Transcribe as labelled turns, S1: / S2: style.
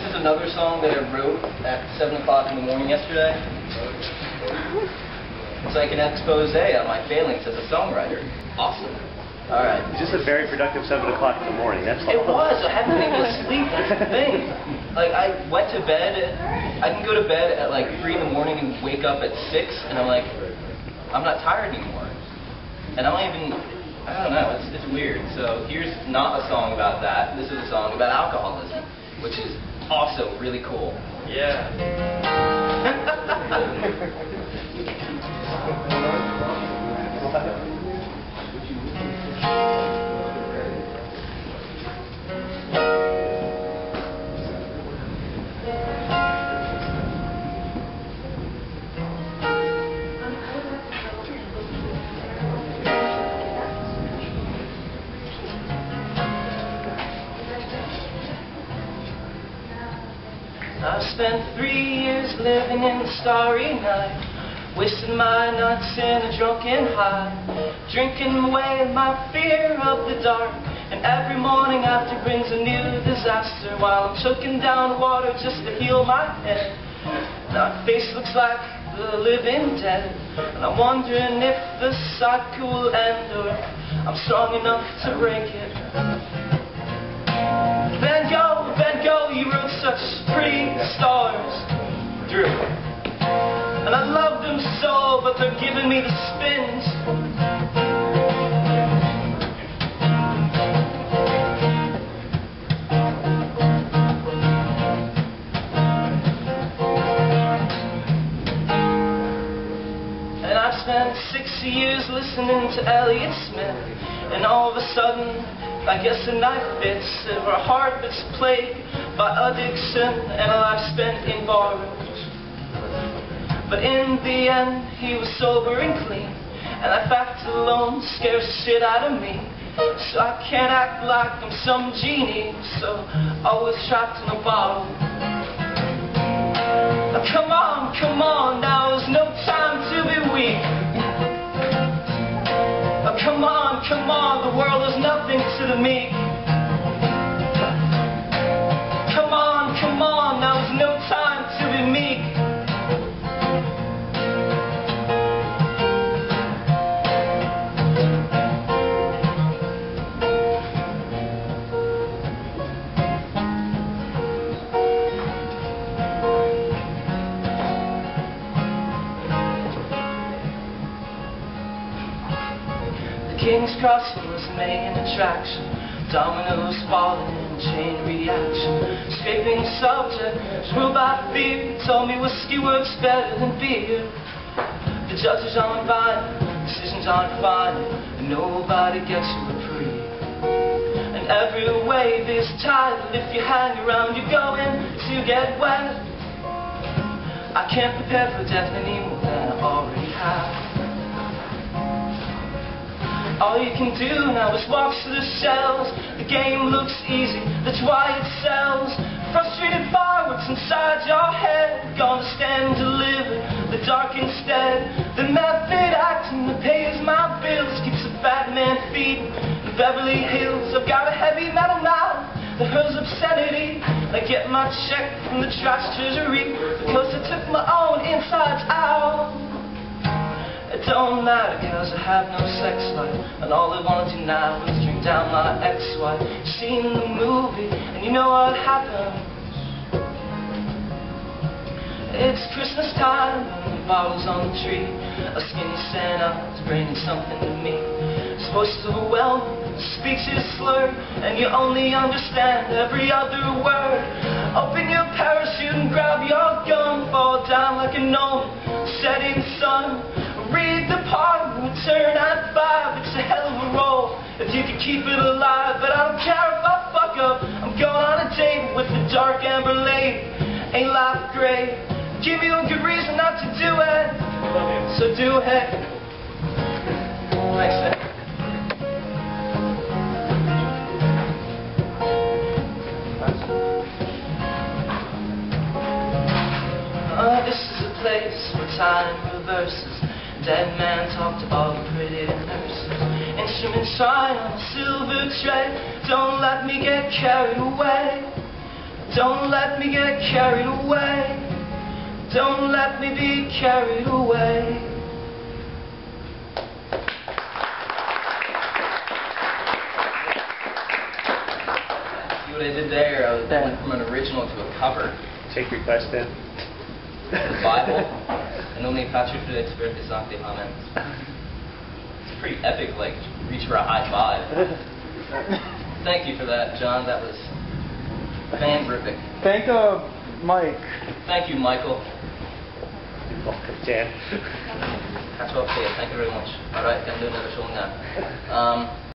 S1: this is another song that I wrote at 7 o'clock in the morning yesterday. It's like an expose on my failings as a songwriter. Awesome. All right.
S2: Just a very productive 7 o'clock in the morning, that's all.
S1: It was. I haven't been able to sleep. That's the thing. Like, I went to bed. I can go to bed at like 3 in the morning and wake up at 6, and I'm like, I'm not tired anymore. And I don't even, I don't know, it's, it's weird. So here's not a song about that. This is a song about alcoholism, which is also really cool.
S2: Yeah.
S1: spent three years living in the starry night, wasting my nights in a drunken high, drinking away my fear of the dark. And every morning after brings a new disaster while I'm choking down water just to heal my head. My face looks like the living dead, and I'm wondering if the cycle will end or I'm strong enough to break it. Stars through. And I love them so, but they're giving me the spins. And I've spent six years listening to Elliott Smith, and all of a sudden, I guess the knife fits, uh, or a heart that's plagued by addiction, and a life spent in bars. But in the end, he was sober and clean, and that fact alone scares the shit out of me. So I can't act like I'm some genie, so I was trapped in a bottle. Now Come on, come on, to King's Cross was main attraction. Dominoes falling in chain reaction. Scraping subject, ruled by fear. Told me whiskey works better than beer. The judges aren't buying, decisions aren't final, and nobody gets you reprieve. And every wave is tidal. If you hang around, you're going to get wet. I can't prepare for death any more than I already have. All you can do now is walk through the cells. The game looks easy, that's why it sells. Frustrated fireworks inside your head. Gonna stand deliver the dark instead. The method acting that pays my bills keeps a fat man feeding the Beverly Hills. I've got a heavy metal mouth that hurls obscenity. I get my check from the trash treasury because I took my own insides out. It don't matter cause I have no sex life. And all I wanna do now is drink down my ex-wife. Seen the movie and you know what happens It's Christmas time and the bottles on the tree. A skinny Santa is bringing something to me. His voice is overwhelming, speaks his slur And you only understand every other word keep it alive. But I don't care if I fuck up. I'm going on a date with the dark amber lady. Ain't life great? Give you a good reason not to do it. So do it. Man. Oh, this is a place where time reverses. Dead man talk to all the pretty nurses. Instruments shine on a silver tray. Don't let me get carried away. Don't let me get carried away. Don't let me be carried away. See what I did there? I was I went from an original to a cover.
S2: Take request in.
S1: The Bible. And only Patrick Felix Spiritus Sancti. Amen. It's pretty epic, like, reach for a high five. Thank you for that, John. That was fan-rific.
S3: Thank uh, Mike.
S1: Thank you, Michael.
S2: Welcome, Jan.
S1: Catch up, Thank you very much. All right, gonna do another show now. Um,